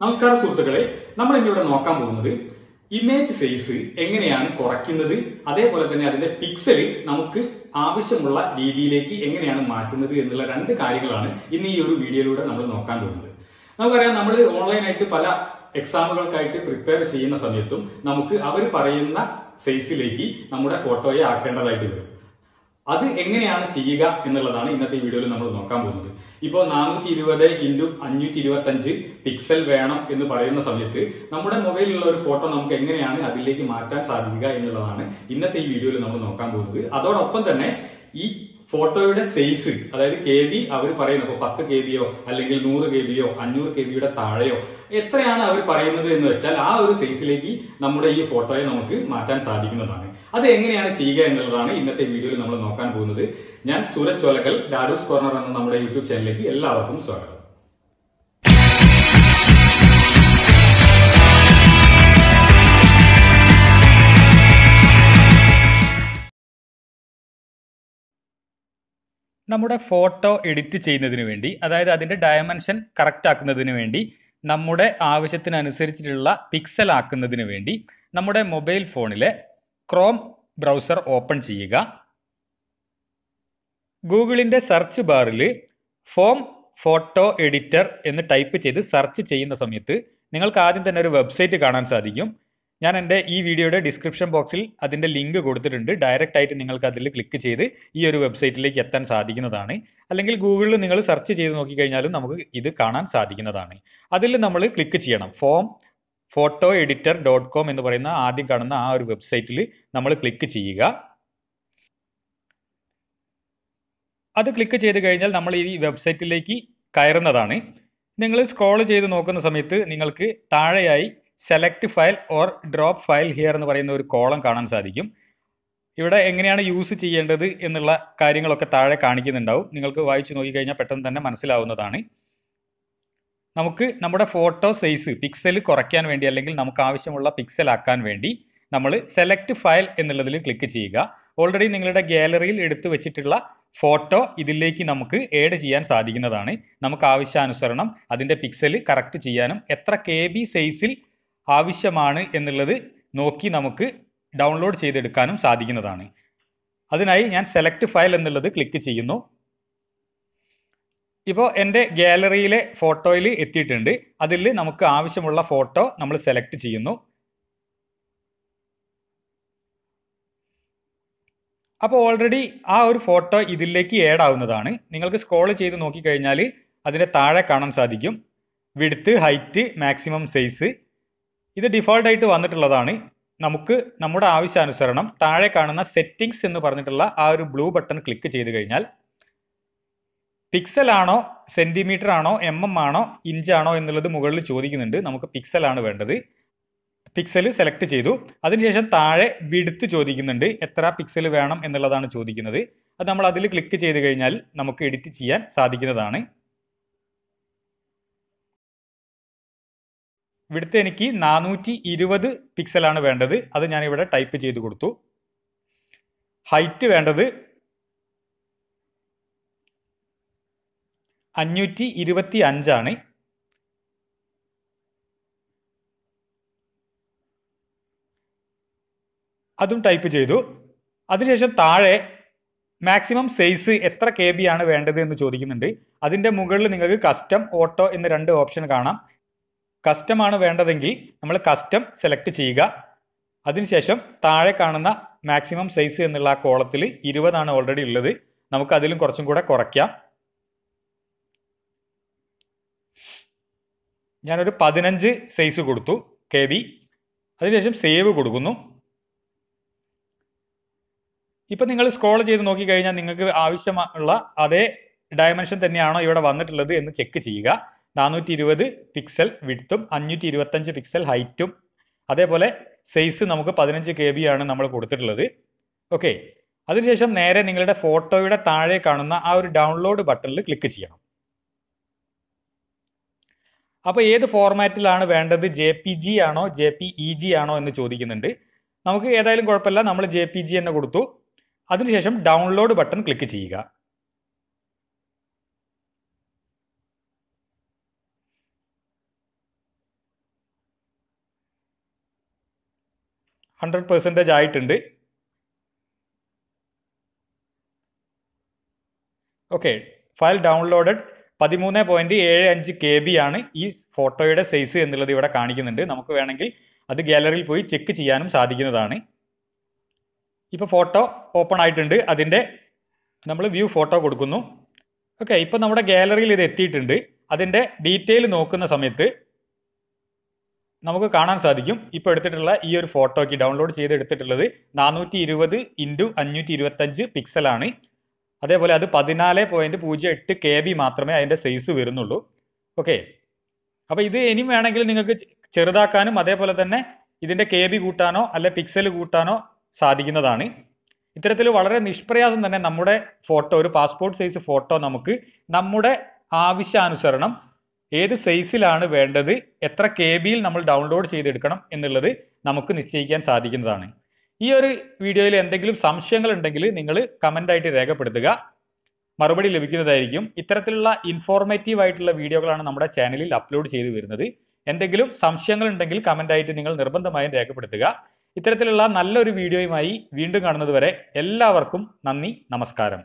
നമസ്കാരം സുഹൃത്തുക്കളെ നമ്മൾ ഇന്നിവിടെ നോക്കാൻ പോകുന്നത് ഇമേജ് സൈസ് എങ്ങനെയാണ് കുറയ്ക്കുന്നത് അതേപോലെ തന്നെ അതിന്റെ പിക്സൽ നമുക്ക് ആവശ്യമുള്ള രീതിയിലേക്ക് എങ്ങനെയാണ് മാറ്റുന്നത് എന്നുള്ള രണ്ട് കാര്യങ്ങളാണ് ഇന്ന് ഈ ഒരു വീഡിയോയിലൂടെ നമ്മൾ നോക്കാൻ പോകുന്നത്. നമുക്കറിയാം നമ്മൾ ഓൺലൈനായിട്ട് പല എക്സാമുകൾക്കായിട്ട് പ്രിപ്പയർ ചെയ്യുന്ന സമയത്തും നമുക്ക് അവർ പറയുന്ന സൈസിലേക്ക് നമ്മുടെ ഫോട്ടോയെ ആക്കേണ്ടതായിട്ട് വരും. അത് എങ്ങനെയാണ് ചെയ്യുക എന്നുള്ളതാണ് ഇന്നത്തെ വീഡിയോയിൽ നമ്മൾ നോക്കാൻ പോകുന്നത്. ഇപ്പോൾ നാനൂറ്റി ഇരുപത് ഇന്റു അഞ്ഞൂറ്റി ഇരുപത്തി അഞ്ച് പിക്സൽ വേണം എന്ന് പറയുന്ന സമയത്ത് നമ്മുടെ മൊബൈലിലുള്ള ഒരു ഫോട്ടോ നമുക്ക് എങ്ങനെയാണ് അതിലേക്ക് മാറ്റാൻ സാധിക്കുക എന്നുള്ളതാണ് ഇന്നത്തെ ഈ വീഡിയോയിൽ നമ്മൾ നോക്കാൻ പോകുന്നത്. അതോടൊപ്പം തന്നെ ഈ ഫോട്ടോയുടെ സൈസ് അതായത് കെ ബി അവർ പറയുന്നത് ഇപ്പോൾ പത്ത് കെ ബിയോ അല്ലെങ്കിൽ നൂറ് കെ ബിയോ അഞ്ഞൂറ് കെ ബിയുടെ താഴെയോ? എത്രയാണ് അവർ പറയുന്നത് എന്ന് വെച്ചാൽ ആ ഒരു സൈസിലേക്ക് നമ്മുടെ ഈ ഫോട്ടോയെ നമുക്ക് മാറ്റാൻ സാധിക്കുന്നതാണ്. അത് എങ്ങനെയാണ് ചെയ്യുക എന്നുള്ളതാണ് ഇന്നത്തെ വീഡിയോയിൽ നമ്മൾ നോക്കാൻ പോകുന്നത്. ഞാൻ സൂരജ് ചോലക്കൽ ഡാഡൂസ് കോർണർ എന്ന നമ്മുടെ യൂട്യൂബ് ചാനലിലേക്ക് എല്ലാവർക്കും സ്വാഗതം. നമ്മുടെ ഫോട്ടോ എഡിറ്റ് ചെയ്യുന്നതിന് വേണ്ടി അതായത് അതിന്റെ ഡയമെൻഷൻ കറക്റ്റ് ആക്കുന്നതിന് വേണ്ടി നമ്മുടെ ആവശ്യത്തിനനുസരിച്ചിട്ടുള്ള പിക്സൽ ആക്കുന്നതിന് വേണ്ടി നമ്മുടെ മൊബൈൽ ഫോണിലെ ക്രോം ബ്രൗസർ ഓപ്പൺ ചെയ്യുക. ഗൂഗിളിന്റെ സെർച്ച് ബാറിൽ ഫോം ഫോട്ടോ എഡിറ്റർ എന്ന് ടൈപ്പ് ചെയ്ത് സെർച്ച് ചെയ്യുന്ന സമയത്ത് നിങ്ങൾക്ക് ആദ്യം തന്നെ ഒരു വെബ്സൈറ്റ് കാണാൻ സാധിക്കും. ഞാൻ എന്റെ ഈ വീഡിയോയുടെ ഡിസ്ക്രിപ്ഷൻ ബോക്സിൽ അതിന്റെ ലിങ്ക് കൊടുത്തിട്ടുണ്ട്. ഡയറക്റ്റ് ആയിട്ട് നിങ്ങൾക്ക് അതിൽ ക്ലിക്ക് ചെയ്ത് ഈ ഒരു വെബ്സൈറ്റിലേക്ക് എത്താൻ സാധിക്കുന്നതാണ്. അല്ലെങ്കിൽ ഗൂഗിളിൽ നിങ്ങൾ സെർച്ച് ചെയ്ത് നോക്കിക്കഴിഞ്ഞാലും നമുക്ക് ഇത് കാണാൻ സാധിക്കുന്നതാണ്. അതിൽ നമ്മൾ ക്ലിക്ക് ചെയ്യണം. Form photo editor dot com എന്ന് പറയുന്ന ആദ്യം കാണുന്ന ആ ഒരു വെബ്സൈറ്റിൽ നമ്മൾ ക്ലിക്ക് ചെയ്യുക. അത് ക്ലിക്ക് ചെയ്ത് കഴിഞ്ഞാൽ നമ്മൾ ഈ വെബ്സൈറ്റിലേക്ക് കയറുന്നതാണ്. നിങ്ങൾ സ്ക്രോൾ ചെയ്ത് നോക്കുന്ന സമയത്ത് നിങ്ങൾക്ക് താഴെയായി select file or drop file here എന്ന് പറയുന്ന ഒരു കോളം കാണാൻ സാധിക്കും. ഇവിടെ എങ്ങനെയാണ് യൂസ് ചെയ്യേണ്ടത് എന്നുള്ള കാര്യങ്ങളൊക്കെ താഴെ കാണിക്കുന്നുണ്ടാവും. നിങ്ങൾക്ക് വായിച്ചു നോക്കിക്കഴിഞ്ഞാൽ പെട്ടെന്ന് തന്നെ മനസ്സിലാവുന്നതാണ്. നമുക്ക് നമ്മുടെ ഫോട്ടോ സൈസ് പിക്സൽ കുറയ്ക്കാൻ വേണ്ടി അല്ലെങ്കിൽ നമുക്ക് ആവശ്യമുള്ള പിക്സൽ ആക്കാൻ വേണ്ടി നമ്മൾ സെലക്ട് ഫയൽ എന്നുള്ളതിൽ ക്ലിക്ക് ചെയ്യുക. ഓൾറെഡി നിങ്ങളുടെ ഗാലറിയിൽ എടുത്തു വെച്ചിട്ടുള്ള ഫോട്ടോ ഇതിലേക്ക് നമുക്ക് ഏഡ് ചെയ്യാൻ സാധിക്കുന്നതാണ്. നമുക്ക് ആവശ്യാനുസരണം അതിന്റെ പിക്സൽ കറക്റ്റ് ചെയ്യാനും എത്ര കെ സൈസിൽ ആവശ്യമാണ് എന്നുള്ളത് നോക്കി നമുക്ക് ഡൗൺലോഡ് ചെയ്തെടുക്കാനും സാധിക്കുന്നതാണ്. അതിനായി ഞാൻ സെലക്ട് ഫയൽ എന്നുള്ളത് ക്ലിക്ക് ചെയ്യുന്നു. ഇപ്പോൾ എന്റെ ഗാലറിയിലെ ഫോട്ടോയിൽ എത്തിയിട്ടുണ്ട്. അതിൽ നമുക്ക് ആവശ്യമുള്ള ഫോട്ടോ നമ്മൾ സെലക്ട് ചെയ്യുന്നു. അപ്പോൾ ഓൾറെഡി ആ ഒരു ഫോട്ടോ ഇതിലേക്ക് ഏഡ് ആവുന്നതാണ്. നിങ്ങൾക്ക് സ്ക്രോൾ ചെയ്ത് നോക്കിക്കഴിഞ്ഞാൽ അതിന്റെ താഴെ കാണാൻ സാധിക്കും. വിടുത്ത് ഹൈറ്റ് മാക്സിമം സൈസ് ഇത് ഡിഫോൾട്ടായിട്ട് വന്നിട്ടുള്ളതാണ്. നമുക്ക് നമ്മുടെ ആവശ്യാനുസരണം താഴെ കാണുന്ന സെറ്റിംഗ്സ് എന്ന് പറഞ്ഞിട്ടുള്ള ആ ഒരു ബ്ലൂ ബട്ടൺ ക്ലിക്ക് ചെയ്ത് കഴിഞ്ഞാൽ പിക്സൽ ആണോ സെന്റിമീറ്റർ ആണോ എം എം ആണോ ഇഞ്ച് ആണോ എന്നുള്ളത് മുകളിൽ ചോദിക്കുന്നുണ്ട്. നമുക്ക് പിക്സൽ ആണ് വേണ്ടത്. പിക്സൽ സെലക്ട് ചെയ്തു. അതിനുശേഷം താഴെ വിടുത്ത് ചോദിക്കുന്നുണ്ട്. എത്ര പിക്സൽ വേണം എന്നുള്ളതാണ് ചോദിക്കുന്നത്. അത് നമ്മൾ അതിൽ ക്ലിക്ക് ചെയ്ത് കഴിഞ്ഞാൽ നമുക്ക് എഡിറ്റ് ചെയ്യാൻ സാധിക്കുന്നതാണ്. ഇവിടുത്തെ എനിക്ക് നാനൂറ്റി ഇരുപത് പിക്സലാണ് വേണ്ടത്. അത് ഞാനിവിടെ ടൈപ്പ് ചെയ്ത് കൊടുത്തു. ഹൈറ്റ് വേണ്ടത് അഞ്ഞൂറ്റി ഇരുപത്തി അഞ്ചാണ് അതും ടൈപ്പ് ചെയ്തു. അതിനുശേഷം താഴെ മാക്സിമം സൈസ് എത്ര കെ ബി ആണ് വേണ്ടത് എന്ന് ചോദിക്കുന്നുണ്ട്. അതിന്റെ മുകളിൽ നിങ്ങൾക്ക് കസ്റ്റം ഓട്ടോ എന്ന രണ്ട് ഓപ്ഷൻ കാണാം. കസ്റ്റം ആണ് വേണ്ടതെങ്കിൽ നമ്മൾ കസ്റ്റം സെലക്ട് ചെയ്യുക. അതിനുശേഷം താഴെ കാണുന്ന മാക്സിമം സൈസ് എന്നുള്ള ആ കോളത്തിൽ ഇരുപതാണ് ഓൾറെഡി ഉള്ളത്. നമുക്ക് അതിലും കുറച്ചും കൂടെ കുറയ്ക്കാം. ഞാനൊരു പതിനഞ്ച് സൈസ് കൊടുത്തു കെ ബി അതിനുശേഷം സേവ് കൊടുക്കുന്നു. ഇപ്പം നിങ്ങൾ സ്ക്രോൾ ചെയ്ത് നോക്കിക്കഴിഞ്ഞാൽ നിങ്ങൾക്ക് ആവശ്യമുള്ള അതേ ഡയമെൻഷൻ തന്നെയാണോ ഇവിടെ വന്നിട്ടുള്ളത് എന്ന് ചെക്ക് ചെയ്യുക. നാനൂറ്റി ഇരുപത് പിക്സൽ വിഡ്ത്തും അഞ്ഞൂറ്റി ഇരുപത്തഞ്ച് പിക്സൽ ഹൈറ്റും അതേപോലെ സൈസ് നമുക്ക് പതിനഞ്ച് കെ ബി ആണ് നമ്മൾ കൊടുത്തിട്ടുള്ളത്. ഓക്കെ അതിനുശേഷം നേരെ നിങ്ങളുടെ ഫോട്ടോയുടെ താഴെ കാണുന്ന ആ ഒരു ഡൗൺലോഡ് ബട്ടണിൽ ക്ലിക്ക് ചെയ്യണം. അപ്പോൾ ഏത് ഫോർമാറ്റിലാണ് വേണ്ടത്? ജെ പി ജി ആണോ? ജെ പി ഇ ജി ആണോ എന്ന് ചോദിക്കുന്നുണ്ട്. നമുക്ക് ഏതായാലും കുഴപ്പമില്ല. നമ്മൾ ജെ പി ജി തന്നെ കൊടുത്തു. അതിനുശേഷം ഡൗൺലോഡ് ബട്ടൺ ക്ലിക്ക് ചെയ്യുക. ഹൺഡ്രഡ് പെർസെന്റേജ് ആയിട്ടുണ്ട്. ഓക്കെ ഫയൽ ഡൗൺലോഡഡ് പതിമൂന്ന് പോയിന്റ് ഏഴ് അഞ്ച് കെ ബി ആണ് ഈ ഫോട്ടോയുടെ സൈസ് എന്നുള്ളത് ഇവിടെ കാണിക്കുന്നുണ്ട്. നമുക്ക് വേണമെങ്കിൽ അത് ഗാലറിയിൽ പോയി ചെക്ക് ചെയ്യാനും സാധിക്കുന്നതാണ്. ഇപ്പോൾ ഫോട്ടോ ഓപ്പൺ ആയിട്ടുണ്ട്. അതിന്റെ നമ്മൾ വ്യൂ ഫോട്ടോ കൊടുക്കുന്നു. ഓക്കെ ഇപ്പോൾ നമ്മുടെ ഗാലറിയിൽ ഇത് എത്തിയിട്ടുണ്ട്. അതിന്റെ ഡീറ്റെയിൽ നോക്കുന്ന സമയത്ത് നമുക്ക് കാണാൻ സാധിക്കും. ഇപ്പോൾ എടുത്തിട്ടുള്ള ഈ ഒരു ഫോട്ടോയ്ക്ക് ഡൗൺലോഡ് ചെയ്ത് എടുത്തിട്ടുള്ളത് നാനൂറ്റി ഇരുപത് ഇന്റു അഞ്ഞൂറ്റി ഇരുപത്തഞ്ച് പിക്സലാണ് അതേപോലെ അത് പതിനാല് പോയിന്റ് പൂജ്യം എട്ട് കെ ബി മാത്രമേ അതിന്റെ സൈസ് വരുന്നുള്ളൂ. ഓക്കെ അപ്പോൾ ഇത് ഇനിയും വേണമെങ്കിൽ നിങ്ങൾക്ക് ചെറുതാക്കാനും അതേപോലെ തന്നെ ഇതിന്റെ കെ ബി കൂട്ടാനോ അല്ലെ പിക്സൽ കൂട്ടാനോ സാധിക്കുന്നതാണ്. ഇത്തരത്തിൽ വളരെ നിഷ്പ്രയാസം തന്നെ നമ്മുടെ ഫോട്ടോ ഒരു പാസ്പോർട്ട് സൈസ് ഫോട്ടോ നമുക്ക് നമ്മുടെ ആവശ്യാനുസരണം ഏത് സൈസിലാണ് വേണ്ടത് എത്ര കെ ബിയിൽ നമ്മൾ ഡൗൺലോഡ് ചെയ്തെടുക്കണം എന്നുള്ളത് നമുക്ക് നിശ്ചയിക്കാൻ സാധിക്കുന്നതാണ്. ഈ ഒരു വീഡിയോയിൽ എന്തെങ്കിലും സംശയങ്ങൾ ഉണ്ടെങ്കിൽ നിങ്ങൾ കമന്റായിട്ട് രേഖപ്പെടുത്തുക. മറുപടി ലഭിക്കുന്നതായിരിക്കും. ഇത്തരത്തിലുള്ള ഇൻഫോർമേറ്റീവ് ആയിട്ടുള്ള വീഡിയോകളാണ് നമ്മുടെ ചാനലിൽ അപ്ലോഡ് ചെയ്തു വരുന്നത്. എന്തെങ്കിലും സംശയങ്ങൾ ഉണ്ടെങ്കിൽ കമന്റായിട്ട് നിങ്ങൾ നിർബന്ധമായും രേഖപ്പെടുത്തുക. ഇത്തരത്തിലുള്ള നല്ലൊരു വീഡിയോയുമായി വീണ്ടും കാണുന്നതുവരെ എല്ലാവർക്കും നന്ദി നമസ്കാരം.